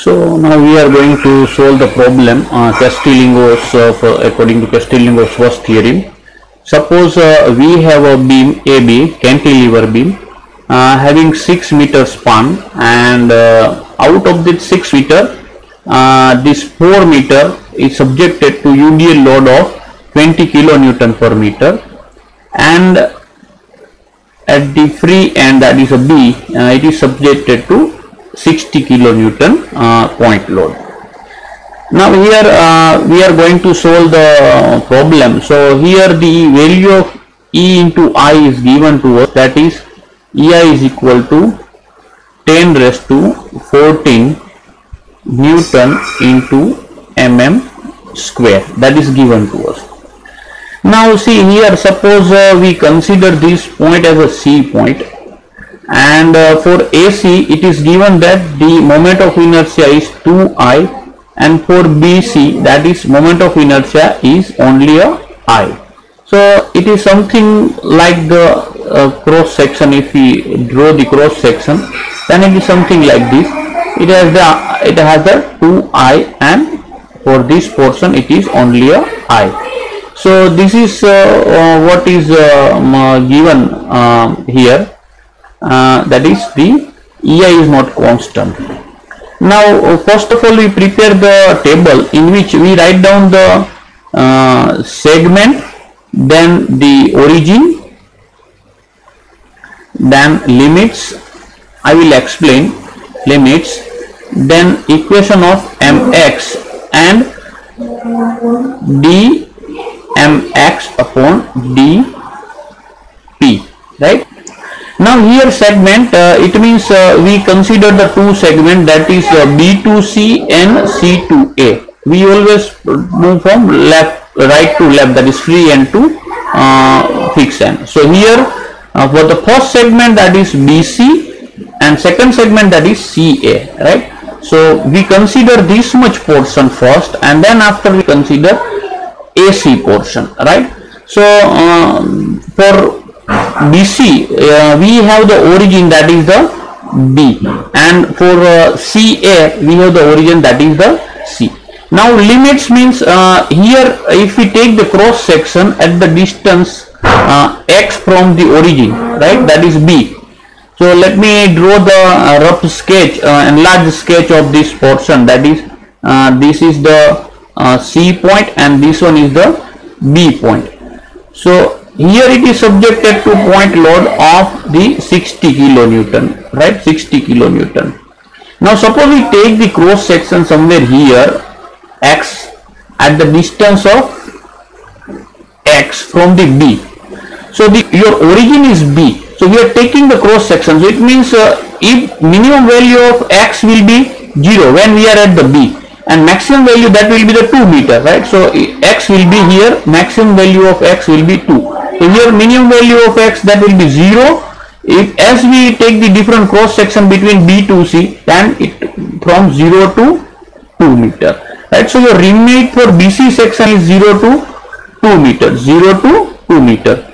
So now we are going to solve the problem uh, uh, according to Castigliano's first theorem. Suppose uh, we have a beam AB cantilever beam uh, having 6 meter span and uh, out of this 6 meter uh, this 4 meter is subjected to UDL load of 20 kilonewton per meter and at the free end that is a B it is subjected to 60 kilonewton uh, point load. Now here uh, we are going to solve the problem. So here the value of E into I is given to us that is EI is equal to 10 raised to 14 Newton into mm square that is given to us. Now see here suppose uh, we consider this point as a C point and uh, for AC it is given that the moment of inertia is 2I and for BC that is moment of inertia is only a I. So it is something like the uh, cross section if we draw the cross section then it is something like this. It has the it has the 2I and for this portion it is only a I. So this is uh, uh, what is uh, given uh, here uh, that is the EI is not constant. Now uh, first of all we prepare the table in which we write down the uh, segment then the origin then limits I will explain limits then equation of mx and d mx upon dp right now here segment uh, it means uh, we consider the two segment that is uh, b2c and c2a we always move from left right to left that is free end to uh, fixed end so here uh, for the first segment that is bc and second segment that is ca right? So we consider this much portion first and then after we consider AC portion right? So um, for BC uh, we have the origin that is the B and for uh, CA we have the origin that is the C now limits means uh, here if we take the cross section at the distance uh, x from the origin right that is B so let me draw the uh, rough sketch, uh, enlarged sketch of this portion. That is, this is the C point and this one is the B point. So here it is subjected to point load of the 60 kilonewton, right? 60 kilonewton. Now suppose we take the cross section somewhere here, x at the distance of x from the B. So the your origin is B. So we are taking the cross section. So it means uh, if minimum value of x will be 0 when we are at the B and maximum value that will be the 2 meter right. So x will be here maximum value of x will be 2. Here minimum value of x that will be 0 if as we take the different cross section between B to C then it from 0 to 2 meter. Right. So your limit for BC section is 0 to 2 meter. 0 to 2 meter.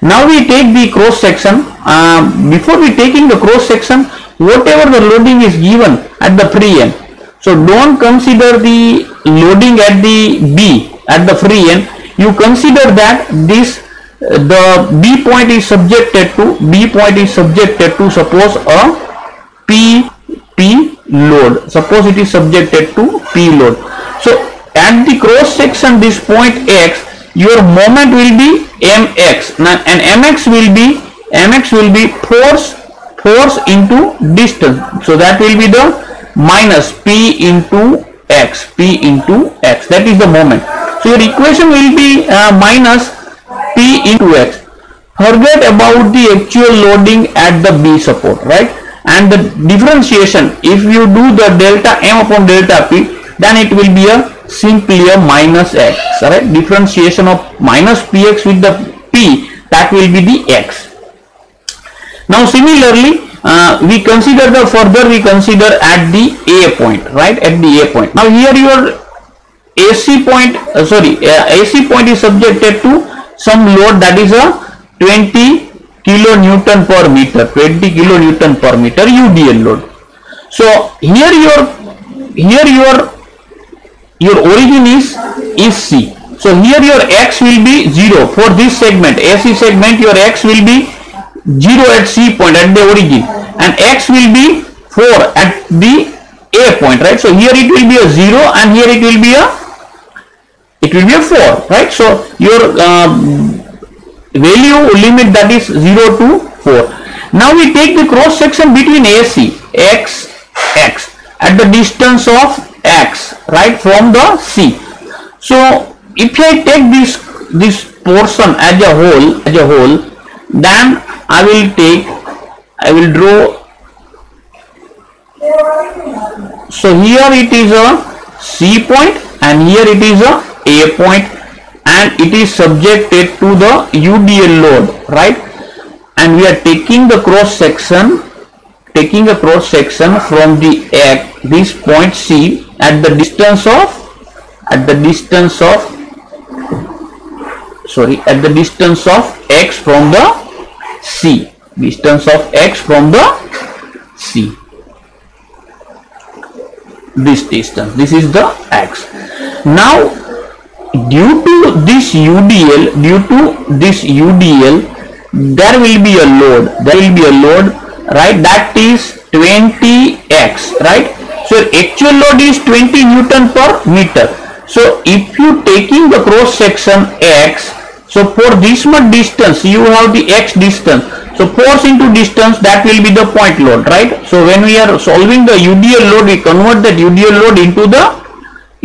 Now we take the cross section. Uh, before we taking the cross section whatever the loading is given at the free end. So don't consider the loading at the b at the free end. You consider that this the b point is subjected to b point is subjected to suppose a p p load. Suppose it is subjected to p load. So at the cross section this point x your moment will be mx now and mx will be mx will be force force into distance. So that will be the minus p into x p into x. That is the moment. So your equation will be uh, minus p into x. Forget about the actual loading at the b support right? And the differentiation if you do the delta m upon delta p then it will be a simply a minus x right differentiation of minus px with the p that will be the x. Now similarly uh, we consider the further we consider at the a point right? At the a point. Now here your AC point uh, sorry uh, AC point is subjected to some load that is a 20 kilonewton per meter 20 kilonewton per meter UDL load so here your here your your origin is is C. So here your x will be 0 for this segment AC segment your x will be 0 at C point at the origin and x will be 4 at the A point right. So here it will be a 0 and here it will be a it will be a 4 right. So your um, value limit that is 0 to 4. Now we take the cross section between AC x x at the distance of x right from the C. So if I take this this portion as a whole as a whole then I will take I will draw so here it is a C point and here it is a A point and it is subjected to the UDL load right? And we are taking the cross section taking a cross section from the X this point C at the distance of at the distance of sorry at the distance of X from the C distance of X from the C. This distance this is the X. Now due to this UDL due to this UDL there will be a load. There will be a load right? That is 20x right? So actual load is 20 newton per meter. So if you taking the cross section x so for this much distance you have the x distance. So force into distance that will be the point load right? So when we are solving the udl load we convert that udl load into the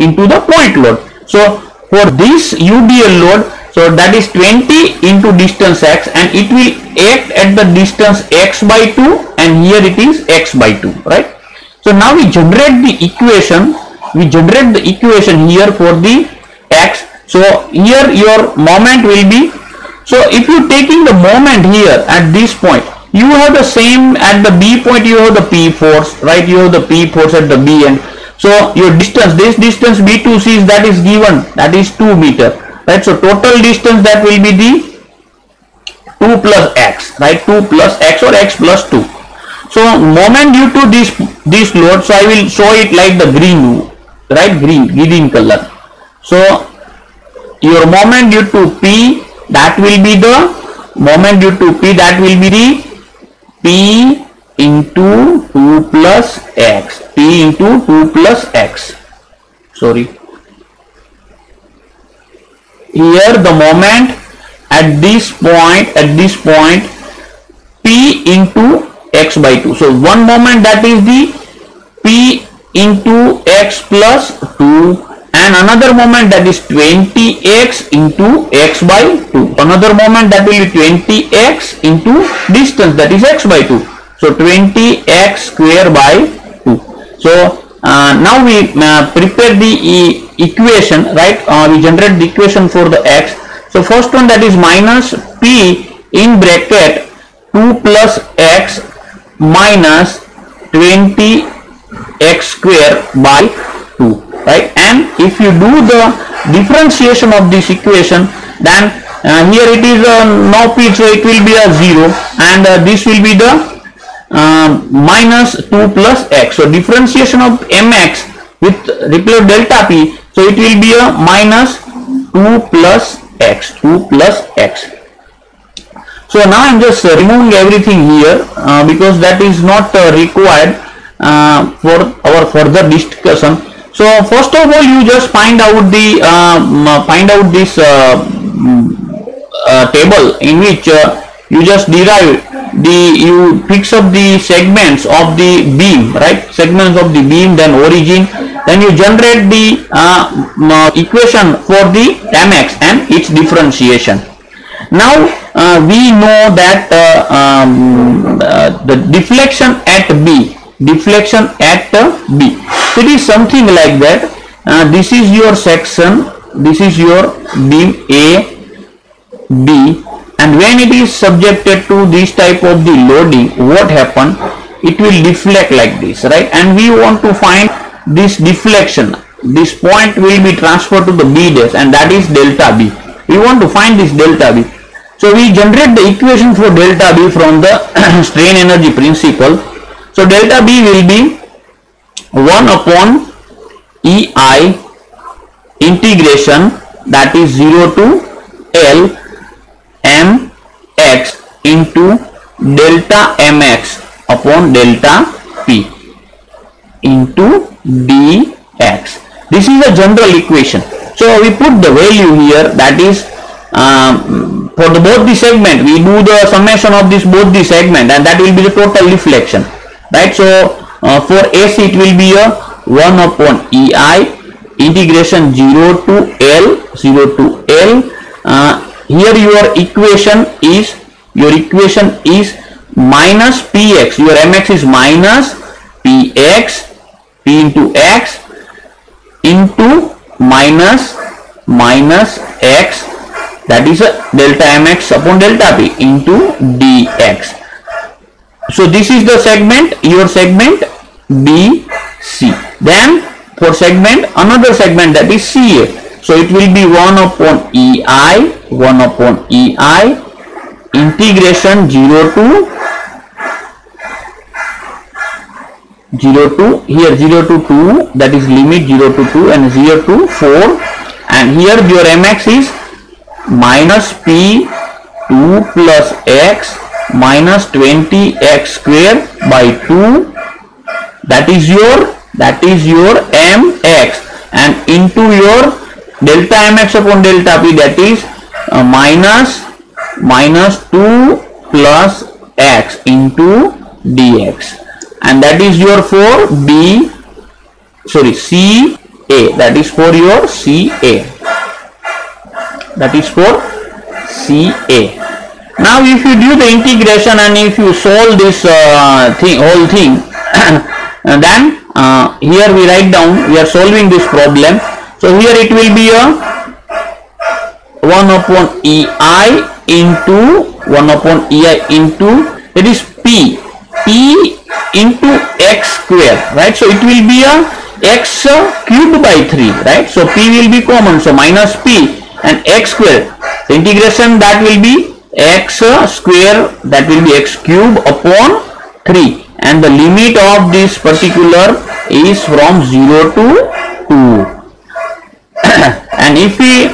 into the point load. So for this udl load so that is 20 into distance x and it will act at the distance x by 2 and here it is x by 2, right? So now we generate the equation, we generate the equation here for the x. So here your moment will be, so if you taking the moment here at this point, you have the same at the B point you have the P force, right? You have the P force at the B end. So your distance, this distance B2C is that is given, that is 2 meter right? So total distance that will be the 2 plus x right? 2 plus x or x plus 2 so moment due to this this load so i will show it like the green right? Green green color. So your moment due to p that will be the moment due to p that will be the p into 2 plus x. P into 2 plus x. Sorry. Here the moment at this point at this point p into x by 2 so one moment that is the p into x plus 2 and another moment that is 20x into x by 2 another moment that will be 20x into distance that is x by 2 so 20x square by 2 so uh, now we uh, prepare the e equation right? Uh, we generate the equation for the x. So first one that is minus p in bracket 2 plus x minus 20 x square by 2 right? And if you do the differentiation of this equation then uh, here it is a no p so it will be a 0 and uh, this will be the uh, minus 2 plus x so differentiation of mx with replace delta p so it will be a minus 2 plus x, 2 plus x. So now I'm just uh, removing everything here uh, because that is not uh, required uh, for our further discussion. So first of all, you just find out the um, uh, find out this uh, mm, table in which you just derive the you fix up the segments of the beam, right? Segments of the beam, then origin, then you generate the uh, uh, equation for the mx and its differentiation. Now uh, we know that uh, um, uh, the deflection at b deflection at b. So it is something like that. Uh, this is your section this is your beam a b and when it is subjected to this type of the loading what happen? It will deflect like this right? And we want to find this deflection. This point will be transferred to the b dash and that is delta b. We want to find this delta b. So we generate the equation for delta b from the strain energy principle. So delta b will be 1 upon ei integration that is 0 to L m x into delta mx upon delta p into dx. This is a general equation. So we put the value here that is um, for the both the segment we do the summation of this both the segment and that will be the total deflection right so uh, for AC it will be a 1 upon EI integration 0 to L 0 to L uh, here your equation is your equation is minus px your mx is minus px p into x into minus minus x. That is a delta mx upon delta p into dx so this is the segment your segment bc then for segment another segment that is CA. So it will be 1 upon EI 1 upon EI integration 0 to 0 to here 0 to 2 that is limit 0 to 2 and 0 to 4 and here your mx is minus p 2 plus x minus 20x square by 2 that is your that is your mx. And into your delta mx upon delta p that is uh, minus minus 2 plus x into dx. And that is your for b sorry c a. That is for your ca that is for ca now if you do the integration and if you solve this uh, thing whole thing then uh, here we write down we are solving this problem so here it will be a 1 upon ei into 1 upon ei into it is p p into x square right? So it will be a x cubed by 3 right? So p will be common. So minus p and x square. The integration that will be x square that will be x cube upon 3 and the limit of this particular is from 0 to 2 and if we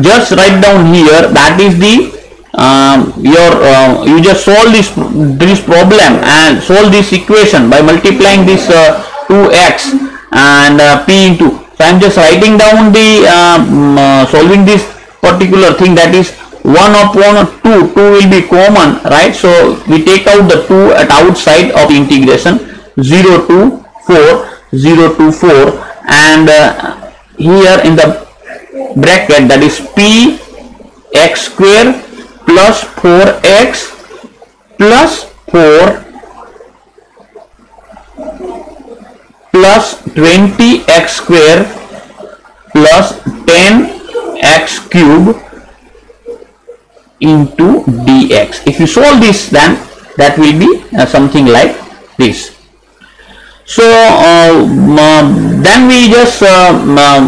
just write down here that is the um, your uh, you just solve this this problem and solve this equation by multiplying this uh, 2x and uh, p into. So i'm just writing down the um, uh, solving this particular thing that is 1 upon 2 2 will be common right? So we take out the 2 at outside of integration 0 to 4 0 to 4 and uh, here in the bracket that is p x square plus 4x plus 4 plus 20x square plus 10x cube into dx if you solve this then that will be uh, something like this so uh, then we just uh,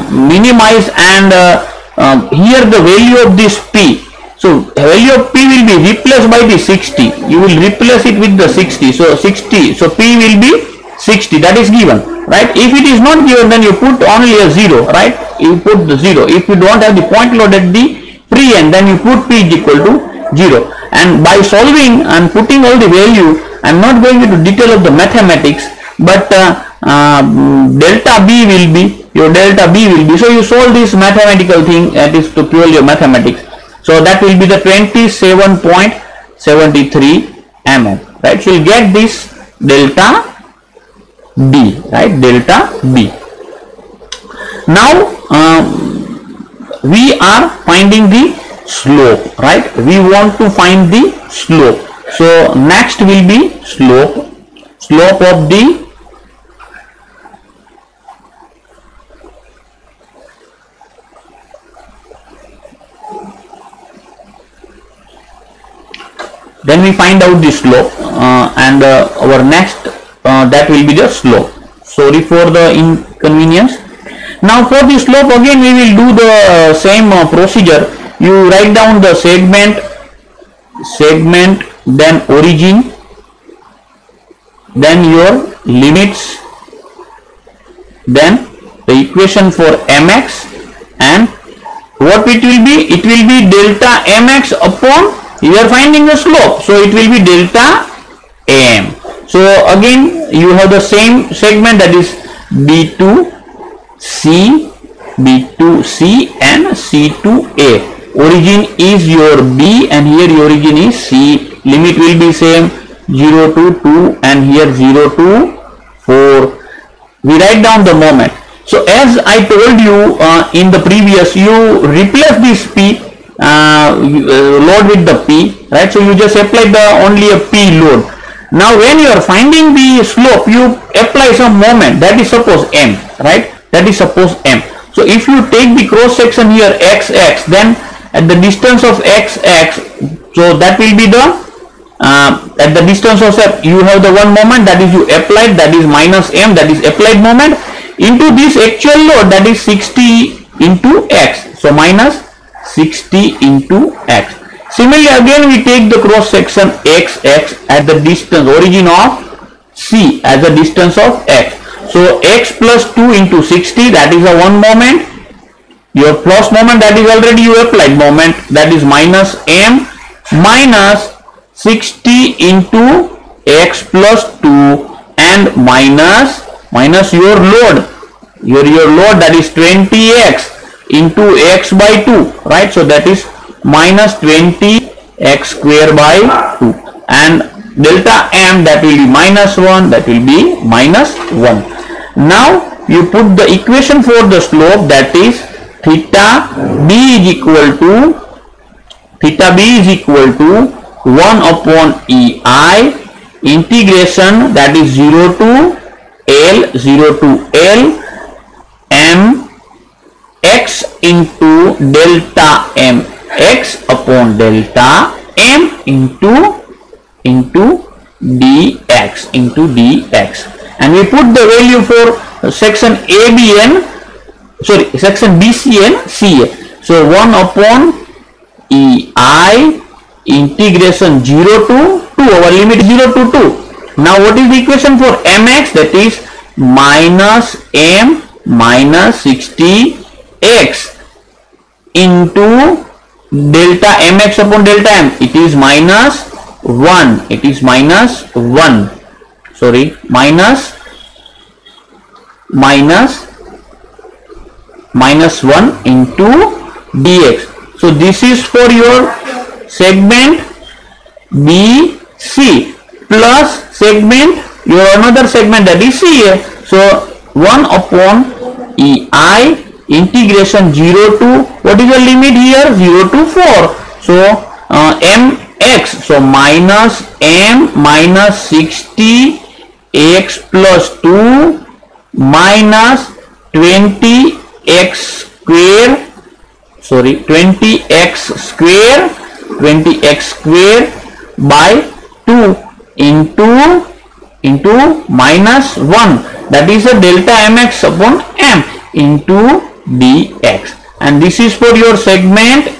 minimize and uh, um, here the value of this p. So value of p will be replaced by the 60 you will replace it with the 60 so 60 so p will be 60 that is given right? If it is not given then you put only a zero right? You put the zero. If you don't have the point load at the pre-n then you put p is equal to 0 and by solving and putting all the value I'm not going into detail of the mathematics but uh, uh, delta b will be your delta b will be. So you solve this mathematical thing that is to purely your mathematics. So that will be the 27.73 mm right? So you get this delta b right? Delta b. Now um, we are finding the slope right? We want to find the slope. So next will be slope. Slope of the then we find out the slope uh, and uh, our next uh, that will be the slope. Sorry for the inconvenience. Now for the slope again we will do the same uh, procedure. You write down the segment, segment, then origin, then your limits, then the equation for mx and what it will be? It will be delta mx upon you are finding the slope. So it will be delta am so again you have the same segment that is b2c b2c and c2a origin is your b and here your origin is c. Limit will be same 0 to 2 and here 0 to 4 we write down the moment. So as I told you uh, in the previous, you replace this P uh, uh, load with the P, right? So you just apply the only a P load. Now when you are finding the slope, you apply some moment. That is suppose M, right? That is suppose M. So if you take the cross section here XX, then at the distance of XX, so that will be the uh, at the distance of you have the one moment that is you applied that is minus m that is applied moment into this actual load that is 60 into x. So minus 60 into x. Similarly again we take the cross section xx at the distance origin of c as the distance of x. So x plus 2 into 60 that is a one moment. Your plus moment that is already you applied moment that is minus m minus 60 into x plus 2 and minus minus your load your your load that is 20x into x by 2 right? So that is minus 20 x square by 2 and delta m that will be minus 1 that will be minus 1 now you put the equation for the slope that is theta b is equal to theta b is equal to 1 upon ei integration that is 0 to l 0 to l m x into delta m. X upon delta m into into dx into dx. And we put the value for section abn sorry section bcn ca so 1 upon ei integration 0 to 2 our limit 0 to 2 now what is the equation for mx that is minus m minus 60x into delta mx upon delta m it is minus 1 it is minus 1 sorry minus minus minus 1 into dx. So this is for your segment BC plus segment your another segment that is CA so 1 upon EI integration 0 to what is the limit here? 0 to 4 so uh, mx so minus m minus 60 x plus 2 minus 20 x square sorry 20 x square 20 x square by 2 into into minus 1 that is a delta mx upon m into dx and this is for your segment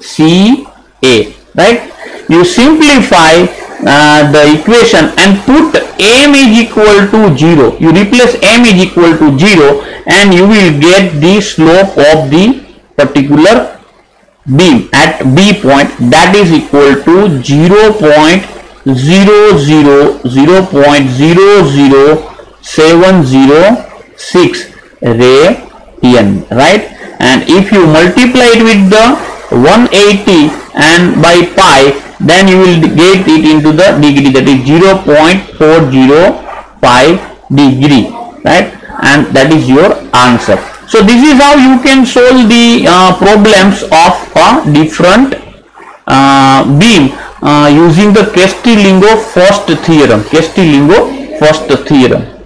CA right? You simplify uh, the equation and put m is equal to 0 you replace m is equal to 0 and you will get the slope of the particular beam at B point. That is equal to 0 0.00 0.00 706 radian right? And if you multiply it with the 180 and by pi then you will get it into the degree. That is 0.405 degree right? And that is your answer. So this is how you can solve the uh, problems of a different uh, beam uh, using the Castigliano first theorem. Castigliano first theorem